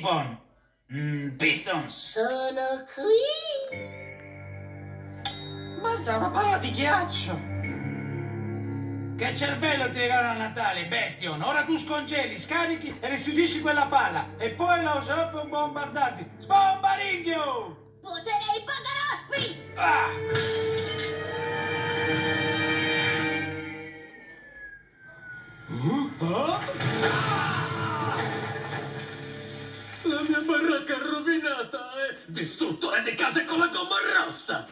Bon. Mm, Pistons. Sono qui. Guarda, una palla di ghiaccio. Che cervello ti regalano a Natale, Bestion. Ora tu scongeli, scarichi e restituisci quella palla. E poi la userò per bombardarti. Spombaringhio! Potere Pagarospi. Ah! La mia baracca rovinata e distruttore di case con la gomma rossa!